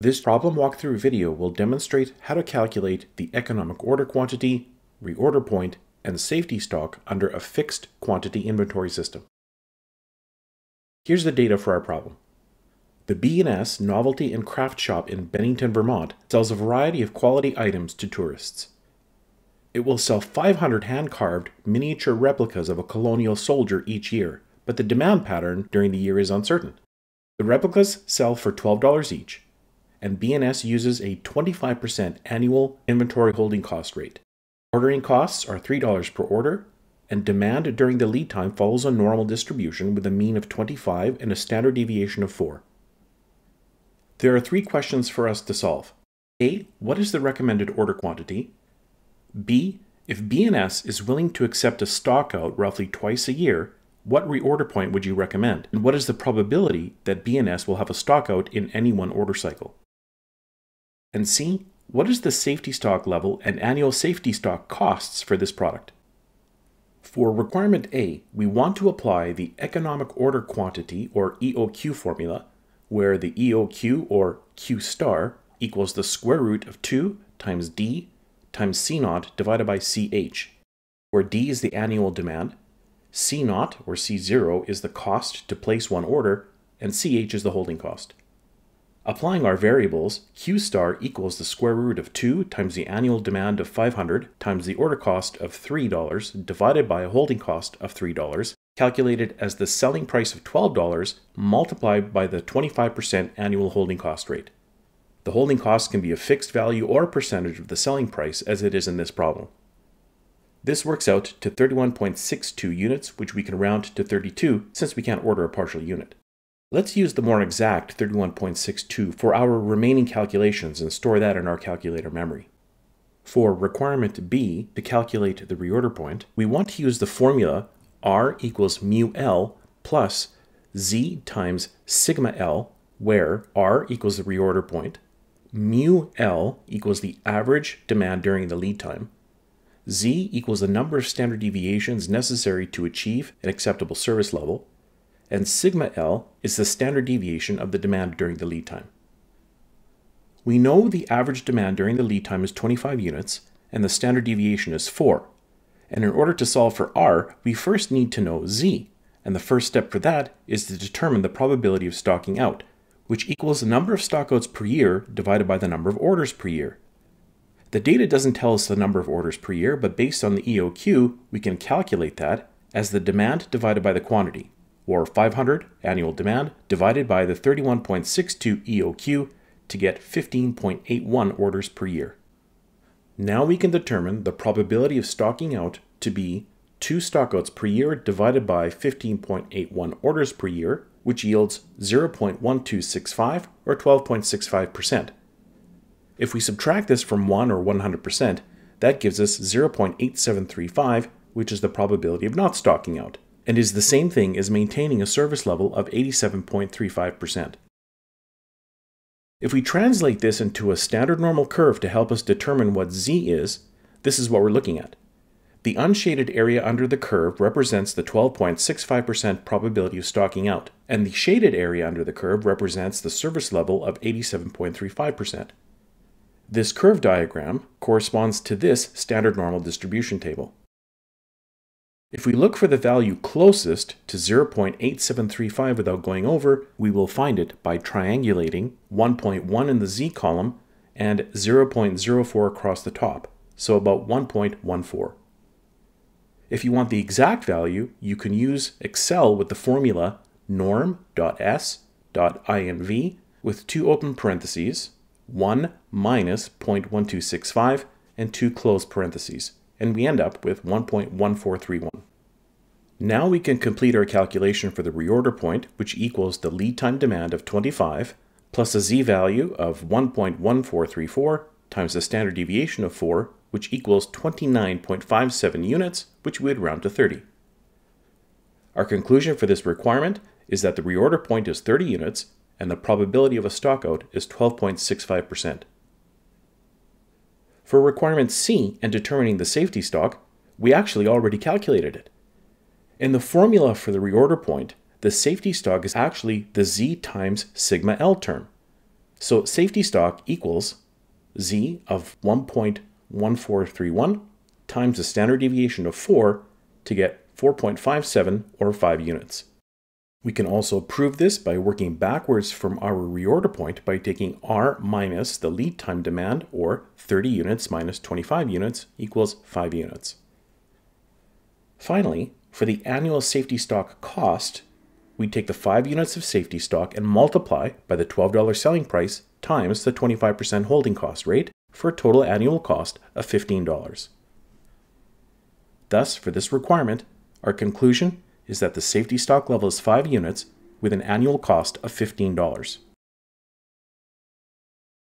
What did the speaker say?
This problem walkthrough video will demonstrate how to calculate the economic order quantity, reorder point, and safety stock under a fixed quantity inventory system. Here's the data for our problem. The B&S Novelty and Craft Shop in Bennington, Vermont sells a variety of quality items to tourists. It will sell 500 hand-carved miniature replicas of a colonial soldier each year, but the demand pattern during the year is uncertain. The replicas sell for $12 each, and B&S uses a 25% annual inventory holding cost rate. Ordering costs are $3 per order, and demand during the lead time follows a normal distribution with a mean of 25 and a standard deviation of 4. There are three questions for us to solve. A. What is the recommended order quantity? B. If B&S is willing to accept a stockout roughly twice a year, what reorder point would you recommend? And what is the probability that B&S will have a stockout in any one order cycle? And C. What is the safety stock level and annual safety stock costs for this product? For requirement A, we want to apply the economic order quantity or EOQ formula where the EOQ or Q star equals the square root of 2 times D times C naught divided by CH, where D is the annual demand, C naught or C0 is the cost to place one order, and CH is the holding cost. Applying our variables, Q star equals the square root of 2 times the annual demand of 500 times the order cost of $3 divided by a holding cost of $3 calculated as the selling price of $12 multiplied by the 25% annual holding cost rate. The holding cost can be a fixed value or a percentage of the selling price as it is in this problem. This works out to 31.62 units, which we can round to 32 since we can't order a partial unit. Let's use the more exact 31.62 for our remaining calculations and store that in our calculator memory. For requirement B, to calculate the reorder point, we want to use the formula R equals mu L plus Z times sigma L, where R equals the reorder point, mu L equals the average demand during the lead time, Z equals the number of standard deviations necessary to achieve an acceptable service level, and sigma L is the standard deviation of the demand during the lead time. We know the average demand during the lead time is 25 units, and the standard deviation is 4, and in order to solve for r, we first need to know z, and the first step for that is to determine the probability of stocking out, which equals the number of stockouts per year divided by the number of orders per year. The data doesn't tell us the number of orders per year, but based on the EOQ, we can calculate that as the demand divided by the quantity, or 500 annual demand divided by the 31.62 EOQ to get 15.81 orders per year. Now we can determine the probability of stocking out to be 2 stockouts per year divided by 15.81 orders per year, which yields 0.1265 or 12.65%. If we subtract this from 1 or 100%, that gives us 0.8735, which is the probability of not stocking out, and is the same thing as maintaining a service level of 87.35%. If we translate this into a standard normal curve to help us determine what z is, this is what we're looking at. The unshaded area under the curve represents the 12.65% probability of stocking out, and the shaded area under the curve represents the service level of 87.35%. This curve diagram corresponds to this standard normal distribution table. If we look for the value closest to 0.8735 without going over, we will find it by triangulating 1.1 in the z column and 0.04 across the top, so about 1.14. If you want the exact value, you can use Excel with the formula norm.s.inv with two open parentheses, 1 minus 0.1265 and two closed parentheses and we end up with 1.1431. Now we can complete our calculation for the reorder point, which equals the lead time demand of 25 plus a z-value of 1.1434 times the standard deviation of 4, which equals 29.57 units, which we would round to 30. Our conclusion for this requirement is that the reorder point is 30 units and the probability of a stockout is 12.65%. For requirement C and determining the safety stock, we actually already calculated it. In the formula for the reorder point, the safety stock is actually the Z times sigma L term. So safety stock equals z of 1.1431 times the standard deviation of 4 to get 4.57 or 5 units. We can also prove this by working backwards from our reorder point by taking R minus the lead time demand, or 30 units minus 25 units equals 5 units. Finally, for the annual safety stock cost, we take the 5 units of safety stock and multiply by the $12 selling price times the 25% holding cost rate for a total annual cost of $15. Thus, for this requirement, our conclusion is that the safety stock level is 5 units with an annual cost of $15.